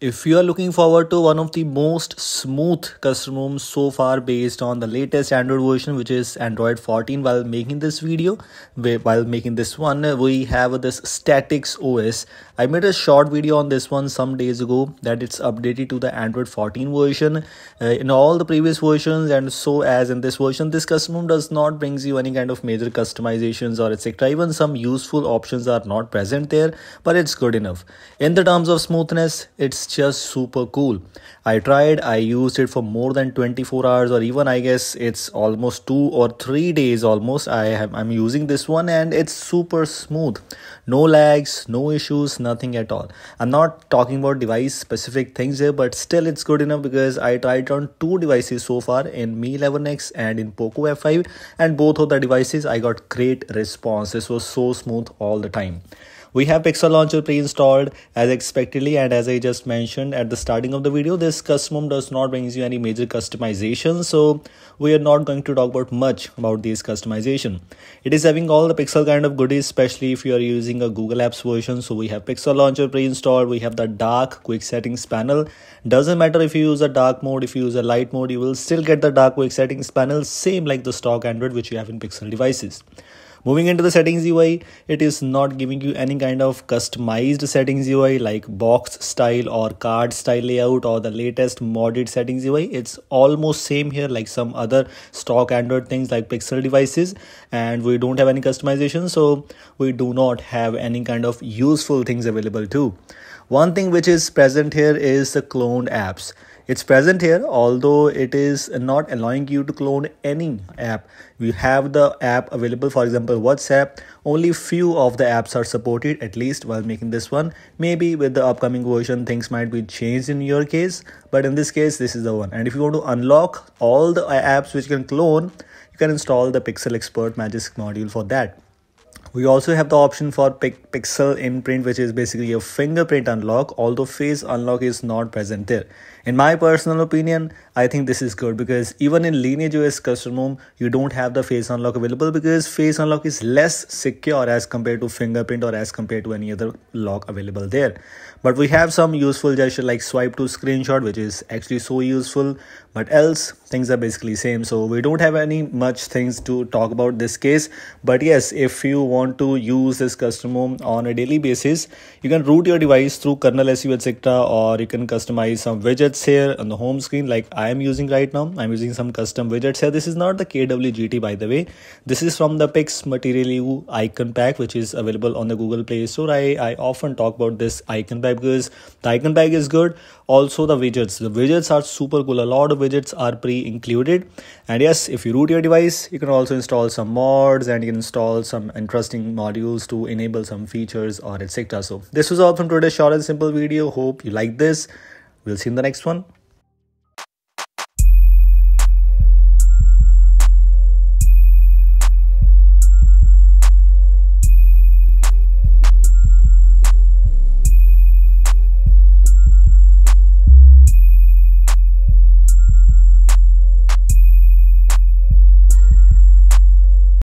If you are looking forward to one of the most smooth custom ROMs so far based on the latest Android version which is Android 14 while making this video, while making this one we have this Statix OS. I made a short video on this one some days ago that it's updated to the Android 14 version uh, in all the previous versions and so as in this version this custom ROM does not brings you any kind of major customizations or etc. Even some useful options are not present there but it's good enough. In the terms of smoothness it's just super cool. I tried, I used it for more than 24 hours or even I guess it's almost 2 or 3 days almost. I have I'm using this one and it's super smooth. No lags, no issues, nothing at all. I'm not talking about device specific things here but still it's good enough because I tried on two devices so far in Mi 11X and in Poco F5 and both of the devices I got great response. This was so smooth all the time. We have Pixel Launcher pre-installed as expectedly and as I just mentioned at the starting of the video, this custom does not bring you any major customization. So we are not going to talk about much about these customization. It is having all the Pixel kind of goodies, especially if you are using a Google Apps version. So we have Pixel Launcher pre-installed. We have the dark quick settings panel. Doesn't matter if you use a dark mode, if you use a light mode, you will still get the dark quick settings panel, same like the stock Android which you have in Pixel devices. Moving into the settings UI, it is not giving you any kind of customized settings UI like box style or card style layout or the latest modded settings UI. It's almost same here like some other stock Android things like Pixel devices and we don't have any customization so we do not have any kind of useful things available too. One thing which is present here is the cloned apps it's present here although it is not allowing you to clone any app. We have the app available for example whatsapp. Only few of the apps are supported at least while making this one. Maybe with the upcoming version things might be changed in your case but in this case this is the one. And if you want to unlock all the apps which can clone you can install the Pixel Xpert magisk module for that we also have the option for pixel imprint which is basically a fingerprint unlock although face unlock is not present there. In my personal opinion i think this is good because even in lineage os custom ROM you don't have the face unlock available because face unlock is less secure as compared to fingerprint or as compared to any other lock available there. But we have some useful gesture like swipe to screenshot which is actually so useful. But else things are basically same. So we don't have any much things to talk about this case. But yes if you want to use this custom on a daily basis you can root your device through kernel su etc or you can customize some widgets here on the home screen like I am using right now. I'm using some custom widgets here. This is not the KWGT by the way. This is from the Pix Material You icon pack which is available on the Google Play Store. I, I often talk about this icon pack because the icon pack is good. Also the widgets. The widgets are super cool. A lot of widgets are pre-included. And yes, if you root your device, you can also install some mods and you can install some interesting modules to enable some features or etc. So this was all from today's short and simple video. Hope you like this. We'll see you in the next one.